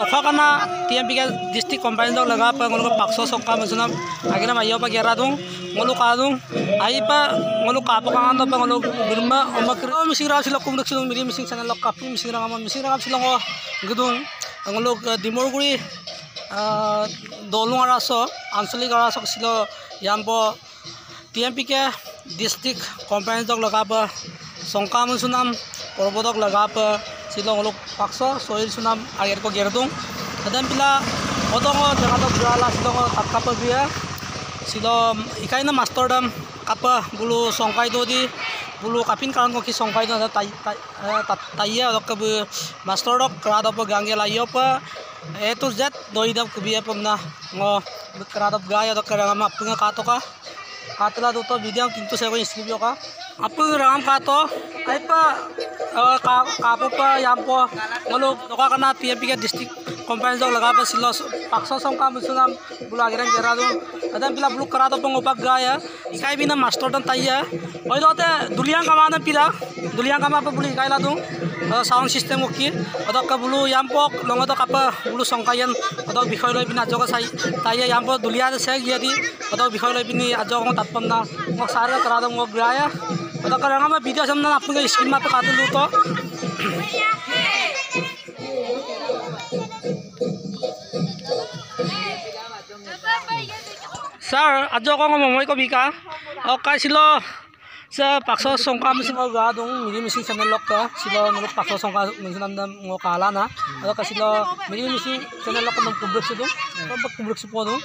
Fakana TMP ka district combine dog laga pa ngolo pakso sokka masuna agina mayo pa gera dung ngolo ka dung ai pa ngolo ka pa kan pa ngolo burma omakro mising ra sila kum daksilong miri mising sana lok kapi mising ra ngam mising ra sila ngo gudung ngolo dimorguri dolung ara so আঞ্চলিক ara so silo yambo TMP ke district combine dog laga pa songka masunam পৰ্বতক লগা শ্বিলং অলপ পাকছ চহিল চুনাম আগেৰ গেৰদুং সাধাৰণ পিলা অদঙ জেগাত যোৱালা শ্বিলং তাত কাপা বিয়া শ্বিলং ইকাই না master দাম কাপা বোলো চংকাই দি বোলো কাপিন কাৰণ কি চংকাই দো তাই তাইয়ে অলপ মাষ্টৰক ৰাধপ গাংগে লাইয়প এইটো জেট দৈ দাম কুবিয়া পম না ৰাধপ গাই অলপ ৰাঙামা আপুনি কাটকা কাটলা দুটো ভিডিঅ' কিন্তু চাই script ka. apa ram kato ay pa kapo pa yan po ngalo doka kana TMP ka district company dog laga pa silo pakso song ka musunam bula giran gerado adan pila bulu karado pang upak gaya ikai bina master dan taya oi dote duliang kama na pila duliang kama pa buli ikai ladung sound system oki odok ka bulu yan po longo do kapa bulu songkayan odok bikhoy loy bina joga sai taya yan po dulia se giadi odok bikhoy loy bini ajok ngok tatpam na ngok sara karado ngok gaya Ito ka lang nga video sa mga napong nga skin mapa kato luto. Sir, adjo ko nga mamoy ko bika. O kay silo sa pakso songka mo sila ga dong mili misi sa nalok ka sila nalok pakso songka mo sila na mo kala na. O kay sila mili misi sa nalok ka ng kubrek sa dong. Kapag kubrek sa po dong.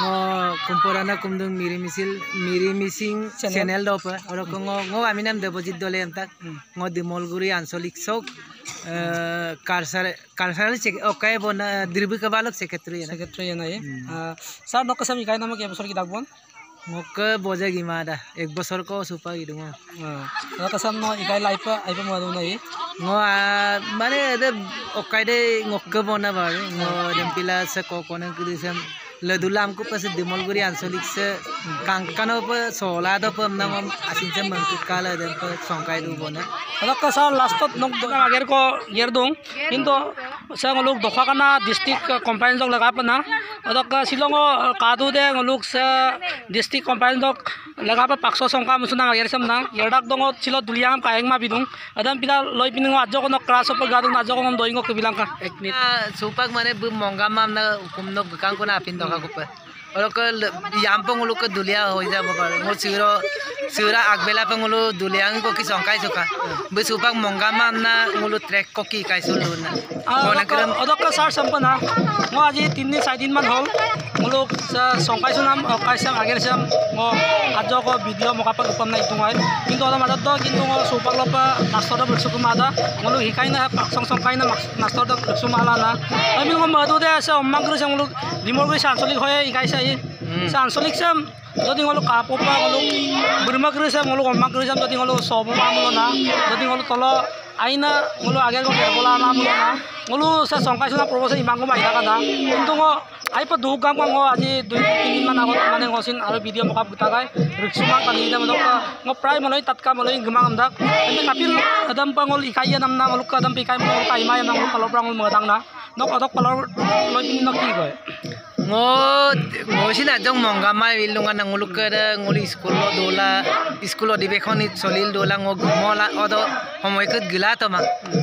Ngo kumpurana kumdung miri misil miri mising channel dop oro ko ngo ngo ami nam debojit dole antak ngo dimolguri ansolik sok karsar karsar chek okay bon dirbi kabalok secretary na Secretary yan ay. Sir, no kasami kayo naman kaya pasor kidagbon? ngok boja gimada ek bosor ko supa gitu ngo Ano kasam no ikay life pa ay pa mo na eh. ngo mane de okay de ngok ke bona ba ngo dempila se ko konen kudisam লদুলামকো পাছে দিমলগুৰি আঞ্চলিক কাংকানৰ পৰা চলাদ পাম আছিলে মনকুকাল চংকাই দিবনে অলপ sir লাষ্টত আগে ক ইয়াৰ দিওঁ কিন্তু চাই অলোক দফাকানা ডিষ্ট্ৰিক্ট কম্পাইনজক লগা পানা অলপ শ্বিলঙৰ কাটো দে অলোক চা ডিষ্ট্ৰিক্ট কম্পাইনজক লগাবে পাকশ শংকা মুচুনা আগেরছাম না ইয়ারডাক দং ছিল দুলিয়াম কায়ং মা বিদুং আদম পিলা লই পিনং আজ কোন ক্লাস অফ গাদ না জক কোন দইং কবিলাং কা এক মিনিট সুপাক মানে ব মঙ্গা মাম না কুম ন গকাং কোন আপিন দখা কুপ ওর ক ইয়াম পং লোক দুলিয়া হই যাব পারে মো সিরো সিরো আগবেলা পং লো দুলিয়াং ক কি শংকাই সুকা ব সুপাক মঙ্গা মাম না মুলো ট্রেক ক কি কাইছ লো না ওনা সার সম্পনা মো আজি তিন দিন দিন মান হল মোক চংকাইছো নাম কাইছাম আগের চাম আজ ভিডিও মোকাপাক উপম নাই তোমার কিন্তু অলপ মাজত কিন্তু চৌপাক লোক মাষ্টৰ লক্ষ্য মাদা মোক শিকাই না পাকচং চংকাই না মাষ্টৰ লক্ষ্য মালা না আমি মাহতে আছে অম্মাক কৰিছে মোক ডিমৰ গৈছে আঞ্চলিক হয়ে শিকাইছে আঞ্চলিক চাম যদি হলো কাপোৰ পা হলো বুড়িমা কৰিছে মোক অম্মাক কৰিছে যদি হলো চব মা না যদি হলো তলত আইন বোলো আগে বলা না বোলো না বোলো সে চংকাই চুঙা পূর্ব ইমান আহিলা কথা। কিন্তু আই পা দুঃখ গাম গাম আজি দুই তিনদিনমান আগত মানে গছিল আৰু বি ডি অ' প্ৰকাশ গোটা গাই ৰিক্সুমা কালি মই প্ৰায় মানে তাতকা মানে ঘিমা গাম কিন্তু কাপিল একদম পাঙল ইখাই নাম না মোলোক একদম ইখাই মোক কাইমাই নাম কলৰ পৰা মই মই দাং না। নক অধক কলৰ লৈ পিনি ন কি কয় ngo ngo sina jong monga mai wil lunga na nguluk ke nguli school lo dola school lo dibe khoni solil dola ngo mola odo homoy kut gila to ma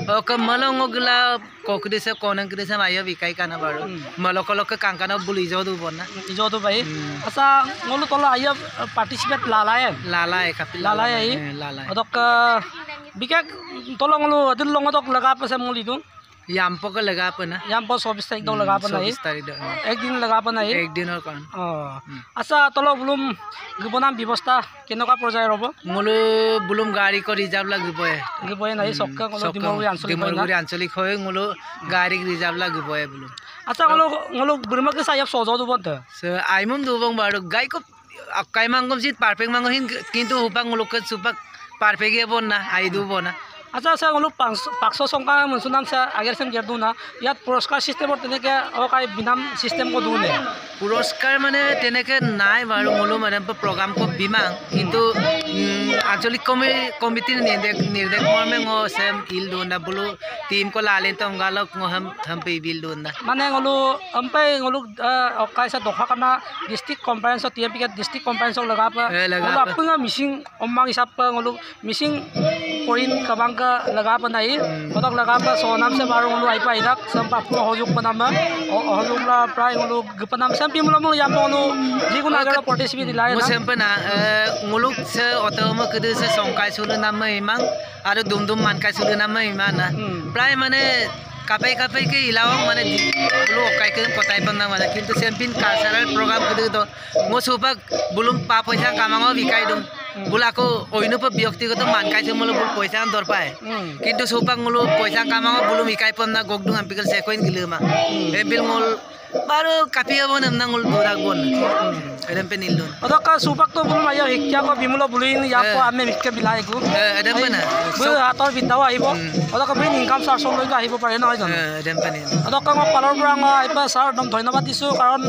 o ka malo ngo gila ko kide se konan kide se mayo bikai kana baru malo ko lok kankana buli jo du bonna ijo to bai asa ngol tolo aya participate lalai lala e kapil lalai ai lala odok bikak tolo ngol adil long odok laga pa sa muli dun yampo ko laga pa na yam po sobis tarik dong laga pa na eh 24 तारीख दो এক দিন লগা pa na eh एक दिन और कौन অ আচ্ছা তল বুলুম গিবনাম ব্যৱস্থা কেনেকুৱা পৰ্যায়ৰ হ'ব মুলু বুলুম গাড়ী ko reserve লাগিব e গিবই নাই চক্কা কলো ডিমৰগুৰি আঞ্চলিক হয় না ডিমৰগুৰি আঞ্চলিক হৈ মুলু গাড়ী reserve লাগিব e বুলুম আচ্ছা কলো কলো বুৰমাকে চাই সহজ হ'ব তে So, aimum dubong baru gai ko kay mangom sit parpek mangom hin kintu upang ngulukot supak parpek আচ্ছা আচ্ছা কলো পাঁচশ চংকা মনচুৰ নাম চা আগেৰ চেম গেৰ দিওঁ না ইয়াত পুৰস্কাৰ চিষ্টেমত তেনেকৈ অকাই বিনাম চিষ্টেম দিওঁ নে? পুৰস্কাৰ মানে তেনেকে নাই বাৰু মোলো মানে প্ৰগ্ৰাম কো বিমাং কিন্তু আঞ্চলিক কমি নিৰ্দেশ নির্দেশ নির্দেশ মর্মে ম সেম ইল দু না টিম কো লালে তো গাল হেম হেম পে বিল দু না মানে গলু হেম্পে গলু অকাইসা দখা কানা district conference TMP district conference লগা আপু মিসিং অম্বাং হিসাব গলু মিসিং পরিণ কবাং লগা নাই কতক লগা সোনাম সে বারো গলু আইপা আইডাক সেম পাপু অহযোগ পনাম অহযোগ প্রায় গলু গপনাম সেম পিমলম ইয়াপ গলু যিকোনো আগে পার্টিসিপেট দিলাই সেম্পে না গলু সে অতমক imang aro dum dum man kai sulu nama imana Hmm. প্রায় মানে কাপাই কাপাই কে ইলাও মানে বলো অকাই কে কটাই পান্না মানে কিন্তু চেম্পিয়ন কালচারাল প্রোগ্রাম কেদে তো মো সুপাক বুলুম পা পয়সা কামাঙও বিকাই দিওঁ বোলো আকৌ অন্যপ ব্যক্তিগত মান খাইছে মোলো বোলো পইচা দৰ পায়. কিন্তু সুপাক মোলো পইচা কামাঙও বুলুম ইকাই পান্না গক দিওঁ আম্পিকেল চেকইন গিলো মা এবিল মোল বাৰু কাপি হ'ব নাম মোল দৌৰাক বন এডম পে নিলো kodok ka supak to bulum ayo hikya ko bimulo bulin ya ko Eh. ame hikya bilai ku এডম পে না বৈ হাতৰ বিদ্যাও আহিব অলপ আপুনি ইনকাম চাৰ্চলৈকে আহিব পাৰে নহয় জানো এডম পে নিলো অদক মই পালৰ পৰা মই আইপা ছাৰ একদম ধন্যবাদ দিছোঁ কাৰণ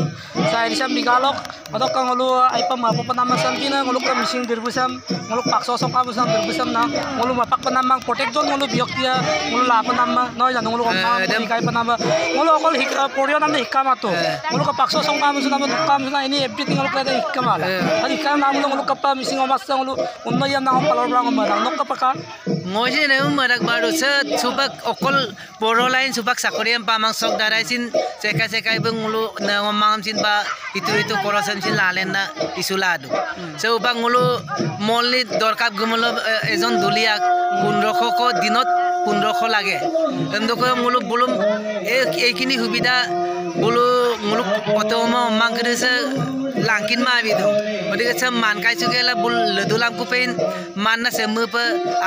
চাৰিচাম বিঘালক অদক ngolu aipa mapo pa naman sam kina ngolu ka mising dirbusam ngolu pakso som ka busam dirbusam na ngolu mapak pa namang protect jon ngolu bioktia ngolu la pa nama নহয় জানো ngolu Eh, ka dem- শিকাই pa nama ngolu অকল শিকা পৰিয় নামে শিক্ষা মাতো Eh. ngolu ka pakso som ka busam naman ka busam ini everything ngolu ka শিক্ষা mala Eh. আৰু শিক্ষা নাম ngolu ka pa mising omasa ngolu unnayam na paলৰ পৰা ngolu nok ka pa ka মই যে নেও মাৰাক বাৰু চুপাক অকল বড়ো লাইন চুপাক চাকৰি পামাং চক দাৰাইচিন চেকা চেকাই বঙলো নেমাম চিন বা ইটো ইটো আছে লালেন দা পিছুলা আদু চৌ বা গলো মলনি দরকার গুমল এজন দুলিয়া পনেরোশ ক দিনত পনেরোশ লাগে। এনেকৈ গলো বোলো এই এইখিনি সুবিধা বোলো গলো কত মাংক দিছে লাংকিন মা আবিদ গতিকে সে মান কাইছো গেলে বোল লেদুলাম কুপেন মান না সে মুপ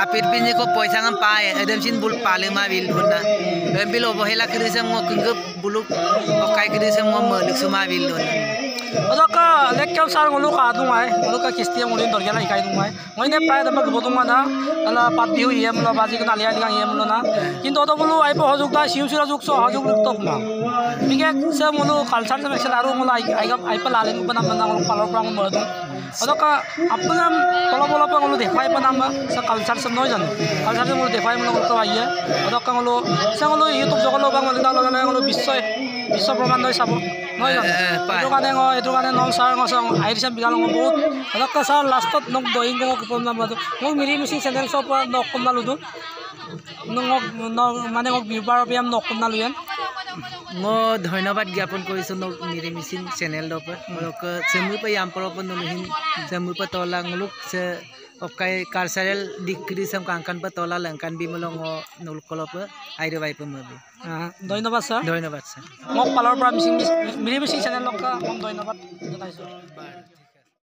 আপিত পিনি পয়সা পায়। এদম সিন বোল পালে মা বিল ধুন না। এম বিল অবহেলা কিনেছে মো কিন্তু বোলো অকাই কিনেছে মো মালিক সুমা বিল ধুন dorja la ikai dumai ngoine prai dama gbo duma na ala pat bihu yem lo baji kana liya liya yem lo na কিন্তু অত বলো আইপ সহযোগ লোক তক না বিকে সে মলো কালচার সে মেক্সেল আৰু মলো আইগা আইপ লালেন বনা বনা ngulu পালৰ পৰা মই আপোনাৰ তল বল পৰা ngulu দেখুৱাই পা নাম নহয় জানো কালচাৰ সে মলো দেখুৱাই আইয়ে অদকা ngulu সে ngulu ইউটিউব জগত লবা ngulu তাৰ লগে লগে ngulu বিশ্ব ব্ৰহ্মাণ্ডই চাব Eh, eh, পায়। এইটো কাৰণে মই এইটো কাৰণে নং ছাৰ মই চাওঁ। আহি দিছে বিঘা লওঁ বহুত। অলপকৈ ছাৰ লাষ্টত মোক দহি মোক মিৰি মিচিং চেনেলছৰ পৰা নক মোক মানে মোক পৰা ধন্যবাদ জ্ঞাপন কৰিছোঁ নিৰি মিচিং চেনেল দপ Alok চেমু pe yam pro pun nuluhin semu pe tola nguluk se okai cultural dikri sem kangkan pe tola lengkan bi mulong nul kolop aire bai pe mabi আহ, ধন্যবাদ ছাৰ ধন্যবাদ স্যাৰ মোক পালৰ পৰা মিচিং মিৰি মিচিং চেনেলক মোক ধন্যবাদ জনাইছোঁ